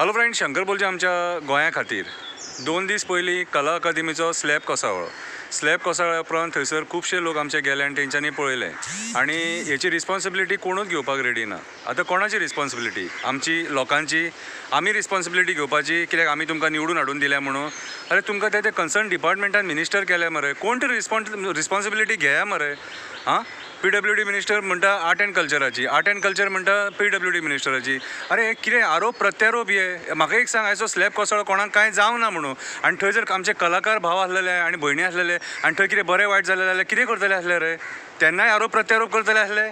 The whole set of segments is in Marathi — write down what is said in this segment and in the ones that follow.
हॅलो फ्रेंड शंकर बोलचे आमच्या गोंया खातीर दोन दीस पयलीं कला अकादेमीचो स्लॅब कोसळ्ळो स्लॅब कोसळ्या उपरांत थंयसर खुबशे लोक आमचे गेले आनी तेंच्यांनी पळयले. आनी हेची रिस्पॉन्सिबिलिटी कोणूच घेवपाक रेडी ना. आतां कोणाची रिस्पॉन्सिबिलिटी आमची लोकांची. आमी रिस्पॉन्सिबिलिटी घेवपाची. कित्याक आमी तुमकां निवडून हाडून दिल्या म्हणून. अरे तुमकां ते ते कन्सर्न डिपार्टमेंटान मिनिस्टर केले मरे. कोण तरी रिस्पॉन्स रिस्पॉन्सिबिलिटी घेया मरे. आं पी डब्ल्यू डी मिनिस्टर म्हणटा आर्ट अँड कल्चराची आर्ट अँड कल्चर म्हणटा पी डब्ल्यू डी मिनिस्टराची अरे हे कितें आरोप प्रत्यारोप हे? म्हाका एक सांग आयचो स्लॅब कोसळ्ळो कोणाक कांय जावं ना म्हणून. आनी थंय जर आमचे कलाकार भाव आसलेले आनी भयणी आसलेले आनी थंय कितें बरें वायट जालें जाल्यार कितें करतले आसले रे? तेन्नाय आरोप प्रत्यारोप करतले आसले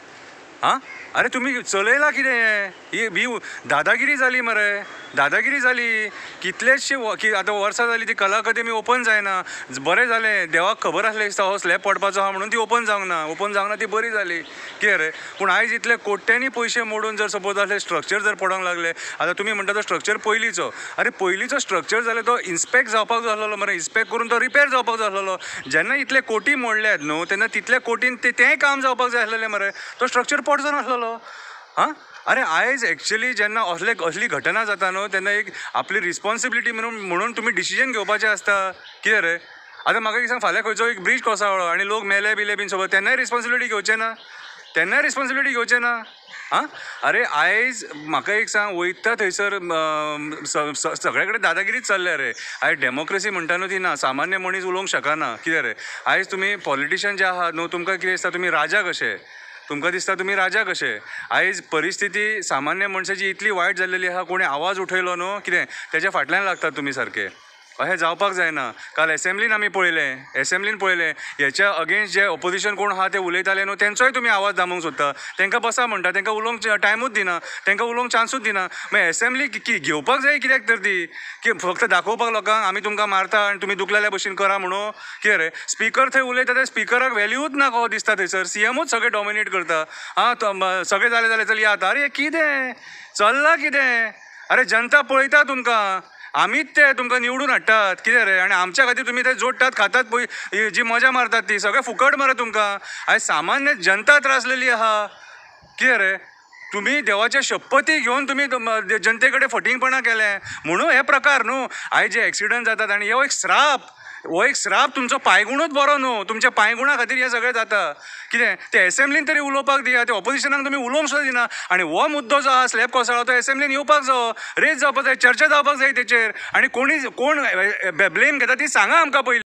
हां? अरे तुमी चलयला कितें हें? ही ही दादागिरी जाली मरे. दादागिरी जाली कितलेशे व- की आतां वर्सां जाली ती कला अकादमी ओपन जायना. बरें जालें देवाक खबर आसलें दिसता हो स्लॅब पडपाचो आहा म्हणून ती ओपन जावंक ना ओपन जावंक ना ती बरी जाली कितें रे? पूण आयज इतले कोट्यांनी पयशे मोडून जर सपोज आसले स्ट्रक्चर जर पडोंक लागले आतां तुमी म्हणटा तो स्ट्रक्चर पयलींचो अरे पयलींचो स्ट्रक्चर जाल्यार तो इन्स्पेक्ट जावपाक जाय आसलो मरे. इन्स्पेक्ट करून तो रिपेर जावपाक जाय आसलो जेन्ना इतले कोटी मोडल्यात न्हू तेन्ना तितल्या कोटीन तें तेंय काम जावपाक जाय आसलेलें मरे. तो स्ट्रक्चर पडचो नासलो नासलेलो हां? अरे आयज एक्चुअली जेन्ना असले असली घटना जाता न्हू तेन्ना एक आपली रिस्पॉन्सिबिलिटी म्हणून म्हणून तुमी डिसिजन घेवपाचें आसता कितें रे आतां म्हाका एक सांग फाल्यां खंयचो एक ब्रीज कोसळ्ळो आनी लोक मेले बिले बीन सोबत तेन्नाय रिस्पॉन्सिबिलिटी घेवचें ना? तेन्नाय रिस्पॉन्सिबिलिटी घेवचे ना? हां? अरे आयज म्हाका एक सांग वयता थंयसर सगळे कडेन दादागिरीच चल्ल्या रे. आयज डेमोक्रेसी म्हणटा न्हू ती ना सामान्य मनीस उलोवंक शकना. कितें रे आयज तुमी पॉलिटिशियन जे आहात न्हू तुमकां कितें दिसता तुमी राजा कशे? तुमकां दिसता तुमी राजा कशे? आयज परिस्थिती सामान्य मनशाची इतली वायट जाल्लेली आहा कोणी आवाज उठयलो न्हू? कितें? तेज्या फाटल्यान लागतात तुमी सारके अशें जावपाक जायना. काल एसेंब्लीन आमी पळयलें. एसेंब्लीन पळयलें. हेच्या अगेन्स्ट जे ऑपोजिशन कोण आहा ते उलयताले न्हू तेंचोय तुमी आवाज दामूंक सोदता. तांकां बसा म्हणटा तांकां उलोवंक टायमूच दिना. तांकां उलोवंक चान्सूच दिना. मागीर एसेंब्ली की घेवपाक जाय कित्याक तर ती? की फक्त दाखोवपाक लोकांक आमी तुमकां मारता आनी तुमी दुखलेल्या भशेन करा म्हणून. कितें रे स्पिकर थंय उलयता ते स्पिकराक व्हॅल्यूच ना कहो दिसता थंयसर सी एमूच सगळे डॉमिनेट करता. आं तो सगळें जालें जाल्यार चल यात अरे कितें चल्लां कितें अरे जनता पळयता तुमकां. आमीच ते तुमकां निवडून हाडटात कितें रे? आनी आमच्या खातीर तुमी ते जोडटात खातात पळय जी मजा मारतात ती. सगळें फुकट मरे तुमकां. आयज सामान्य जनता त्रासलेली आहा कितें रे? तुम्ही देवाच्या शपथी घेवन तुम्ही तुम- जनते केलें म्हणून हे प्रकार न्हू आयज जे एक्सिडंट जातात आनी हो एक श्राप. हो एक श्राप तुमचो पांयगुणूच बरो न्हू तुमच्या पांयगुणा खातीर हे सगळें जाता. कितें ते एसेंब्लीन तरी उलोवपाक दिया ते ऑपोजिशनाक तुमी उलोवंक सुद्दां दिना. आनी हो मुद्दो जो आहा स्लॅब कोसळो तो एसेंब्लीन येवपाक जावो रेज जावपाक जाय चर्चा जावपाक जाय तेचेर. आनी कोणी कोण ब्लेम घेता ती सांगा आमकां पयलीं.